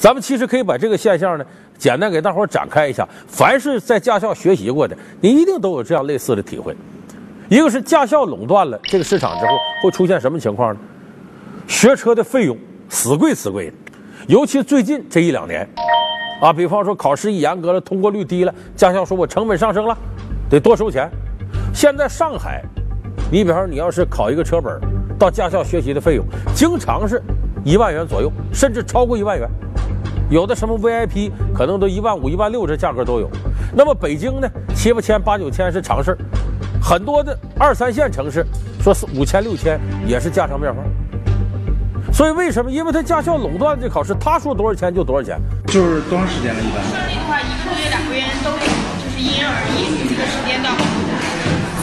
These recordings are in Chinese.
咱们其实可以把这个现象呢，简单给大伙展开一下。凡是在驾校学习过的，你一定都有这样类似的体会。一个是驾校垄断了这个市场之后，会出现什么情况呢？学车的费用死贵死贵的，尤其最近这一两年，啊，比方说考试一严格了，通过率低了，驾校说我成本上升了，得多收钱。现在上海，你比方说你要是考一个车本，到驾校学习的费用，经常是一万元左右，甚至超过一万元。有的什么 VIP 可能都一万五、一万六，这价格都有。那么北京呢，七八千、八九千是常事很多的二三线城市说是五千、六千也是家常便饭。所以为什么？因为他驾校垄断这考试，他说多少钱就多少钱。就是多长时间了？一般？这里的话，一个月、两个月都有，就是因人而异。这个时间段，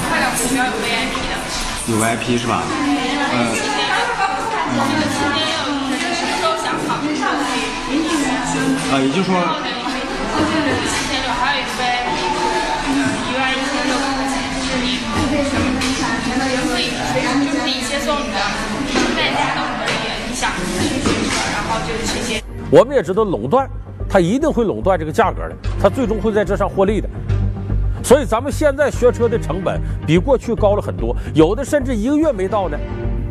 快两是需要有 VIP 的。有 VIP 是吧？嗯。这个期间要什么时候想考都可以。啊，也就是说。七千六，还有一个 VIP 是一万一千六百块钱，就是你什么可以，就是一些送你的代驾都可以，你想去学车，然后就去些。我们也知道垄断，它一定会垄断这个价格的，它最终会在这上获利的。所以咱们现在学车的成本比过去高了很多，有的甚至一个月没到呢，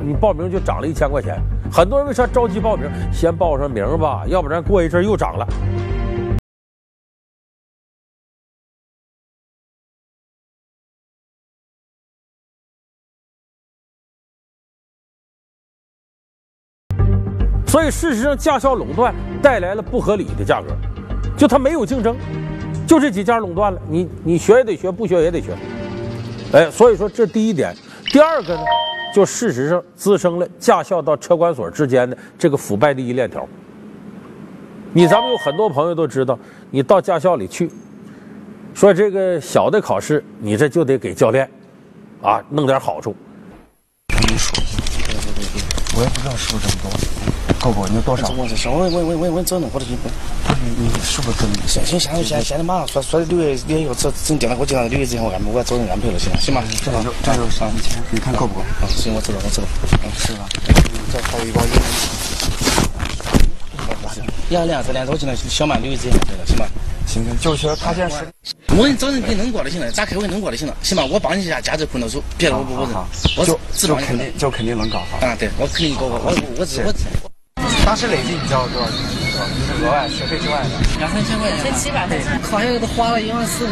你报名就涨了一千块钱。很多人为啥着急报名？先报上名吧，要不然过一阵又涨了。所以事实上，驾校垄断带来了不合理的价格，就它没有竞争，就这几家垄断了。你你学也得学，不学也得学。哎，所以说这第一点。第二个呢？就事实上滋生了驾校到车管所之间的这个腐败利益链条。你咱们有很多朋友都知道，你到驾校里去，说这个小的考试，你这就得给教练，啊，弄点好处。我也不知道是不是这么多，够不？你有多少？我我我我我我走了，我都行。你是不是真？行行，现在现现在马上说说六月六月以后，整整电话给我讲，六月之前我安排，我要找人安排了，行行吗？这就这就上一千，你看够不够？啊，行，我知道，我知道。嗯，是吧？再还有一包烟。两两这两周进来，小曼六月之前安排了，行吗？行行，就是说他现在是，我给你找人给你弄过就行了，咋开我给你弄过就行了，行吧？我帮你一下，价值困难数，别的我不我我就就肯定就肯定能搞好。啊，对，我肯定搞好，我我我我。当时累计你交了多少钱？就是额外学费之外的，两三千块钱，才七百块钱，考下来都花了一万四五。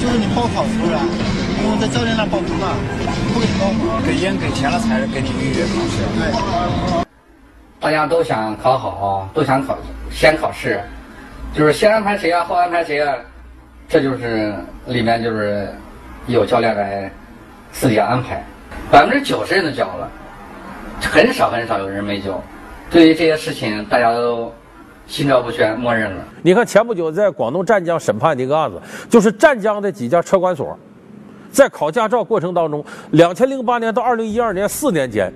就是你报考是不是？我在教练那报名了，不给你报吗？给烟给钱了才给你预约考试。对。大家都想考好，都想考先考试，就是先安排谁啊，后安排谁啊？这就是里面就是有教练来自己安排，百分之九十人都交了。很少很少有人没交，对于这些事情，大家都心照不宣，默认了。你看，前不久在广东湛江审判的一个案子，就是湛江的几家车管所，在考驾照过程当中，两千零八年到二零一二年四年间，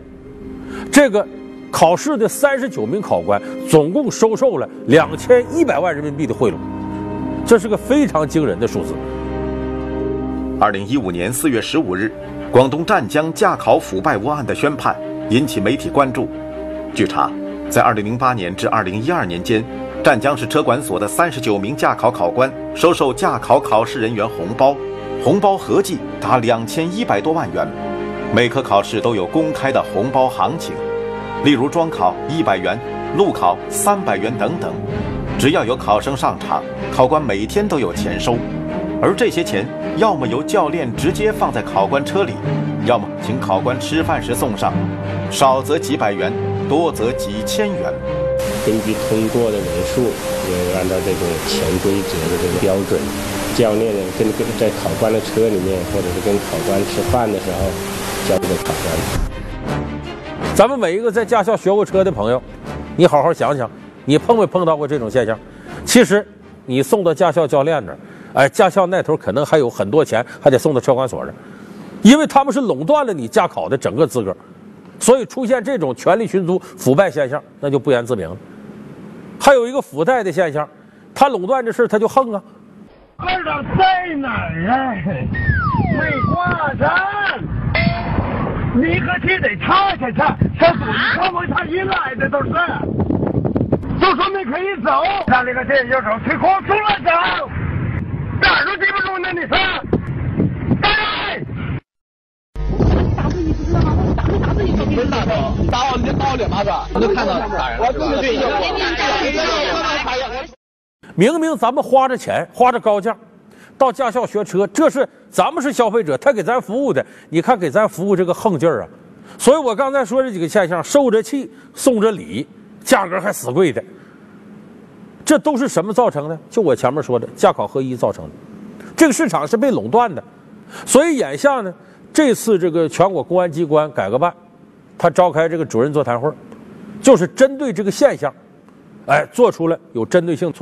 这个考试的三十九名考官总共收受了两千一百万人民币的贿赂，这是个非常惊人的数字。二零一五年四月十五日，广东湛江驾考腐败窝案的宣判。引起媒体关注。据查，在2008年至2012年间，湛江市车管所的39名驾考考官收受驾考考试人员红包，红包合计达2100多万元。每科考试都有公开的红包行情，例如桩考100元，路考300元等等。只要有考生上场，考官每天都有钱收，而这些钱要么由教练直接放在考官车里。要么请考官吃饭时送上，少则几百元，多则几千元。根据通过的人数，也按照这种潜规则的这个标准，教练跟跟在考官的车里面，或者是跟考官吃饭的时候，交给考官。咱们每一个在驾校学过车的朋友，你好好想想，你碰没碰到过这种现象？其实，你送到驾校教练那儿，哎，驾校那头可能还有很多钱，还得送到车管所那儿。因为他们是垄断了你驾考的整个资格，所以出现这种权力寻租、腐败现象，那就不言自明了。还有一个附带的现象，他垄断这事他就横啊。二长在哪儿啊？没挂上，你可去得查查查，小组他们他一来的都是。就说明可以走。咱这个电销手推空出来走，哪儿都记不住呢，你说？对。明明咱们花着钱，花着高价，到驾校学车，这是咱们是消费者，他给咱服务的。你看给咱服务这个横劲儿啊！所以我刚才说这几个现象，受着气，送着礼，价格还死贵的，这都是什么造成的？就我前面说的驾考合一造成的。这个市场是被垄断的，所以眼下呢，这次这个全国公安机关改革办，他召开这个主任座谈会，就是针对这个现象，哎，做出了有针对性措。